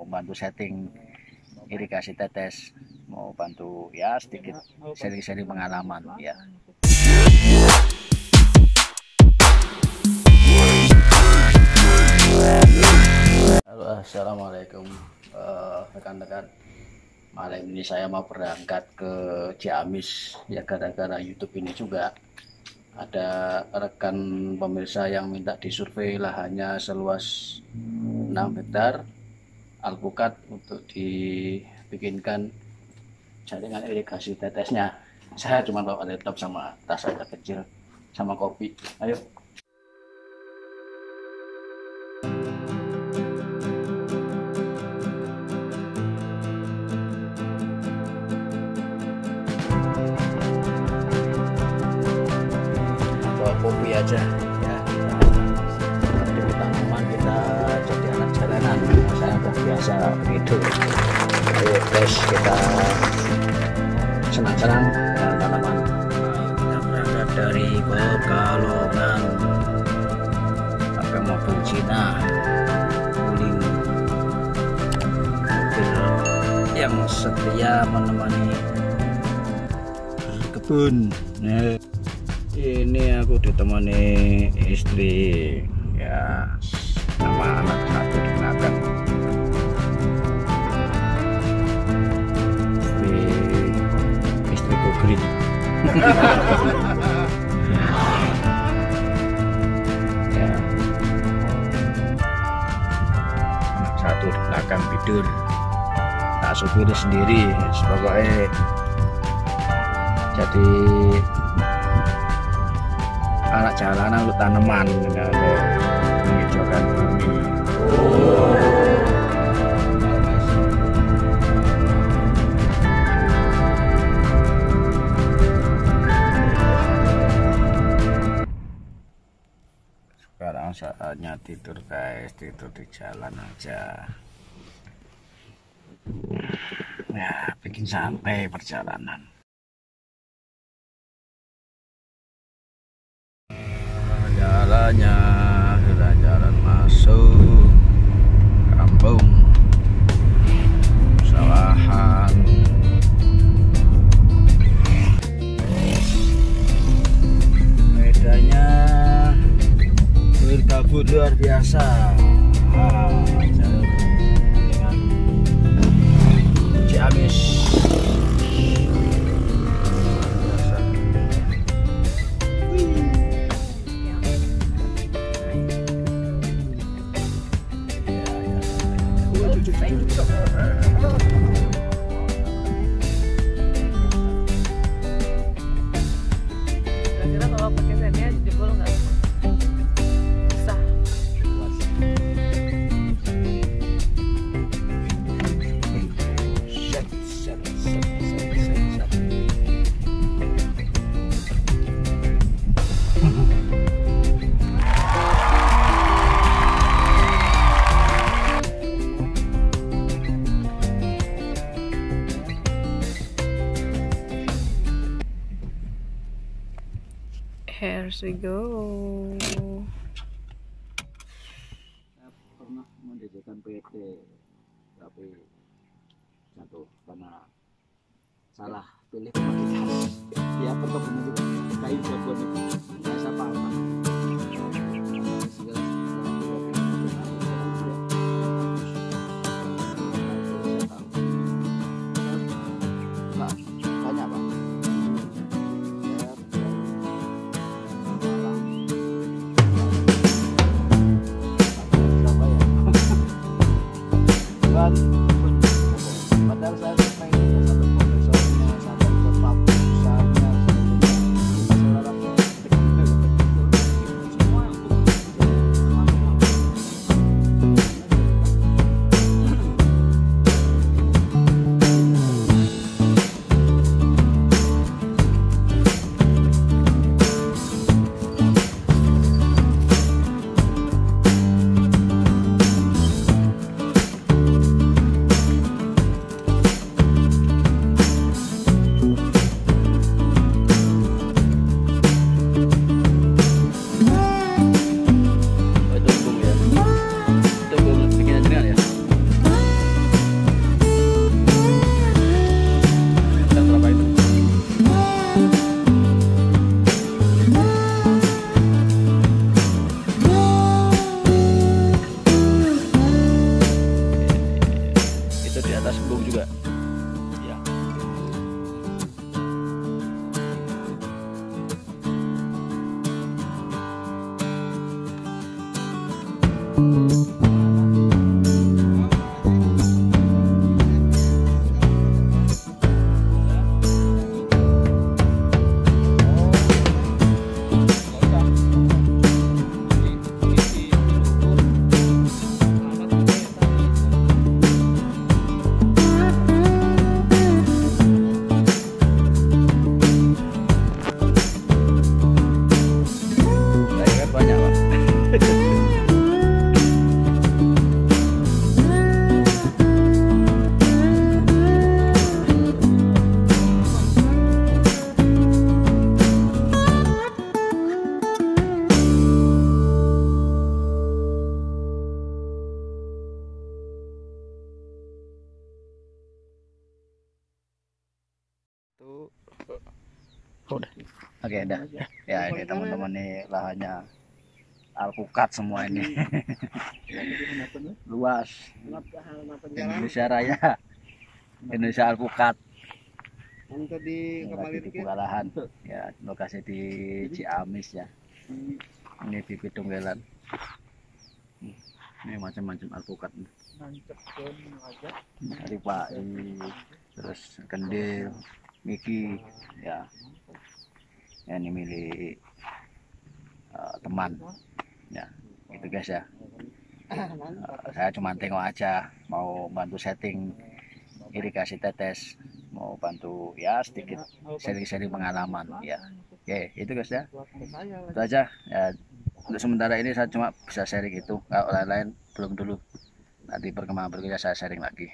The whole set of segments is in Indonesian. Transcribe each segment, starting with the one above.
mau bantu setting irigasi tetes mau bantu ya sedikit seri-seri pengalaman ya. Halo assalamualaikum eh, rekan-rekan. Malam ini saya mau berangkat ke Ciamis ya gara-gara YouTube ini juga. Ada rekan pemirsa yang minta disurvei lahannya seluas 6 hektar alpukat untuk dibikinkan jaringan irigasi tetesnya. Saya cuma bawa laptop sama tas aja kecil sama kopi. Ayo. Bawa kopi aja biasa begitu ayo guys kita senang-senang dengan tanaman kita berangkat dari Pekalongan. Pakai mobil Cina. Guling mobil yang setia menemani nah ini aku ditemani istri. Ya sama anak satu satu di belakang tidur. Tak supiri sendiri pokoknya jadi anak jalanan untuk tanaman menghijaukan bumi. sekarang saatnya tidur guys. Tidur di jalan aja. Ya bikin santai perjalanan. Jalannya sudah jalan masuk. Kampung sawahan sa Here we go. Saya pernah mendirikan PT tapi jatuh karena salah pilih komoditas ya perkebunan juga. Kayu jagoan itu nggak bisa Saya udah. Oke udah ya ini teman-teman nih lahannya alpukat semua ini. Luas. Indonesia Raya. Indonesia alpukat. Untuk di lagi di lahan. Ya lokasi di Ciamis ya. Ini bibit tunggelan Hmm, ini macam-macam alpukat. Nih. dari Pak terus kendil Miki ya ya ini milik eh, teman. Ya itu guys ya. Eh, saya cuma tengok aja mau bantu setting irigasi tetes mau bantu ya sedikit sharing-sharing pengalaman ya. Oke itu guys ya. Itu aja. Ya untuk sementara ini saya cuma bisa sharing itu. Kalau lain-lain belum dulu. Nanti perkembangan berikutnya saya sharing lagi.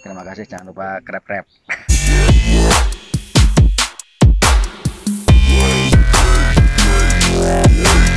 Terima kasih. Jangan lupa krep krep Ooh.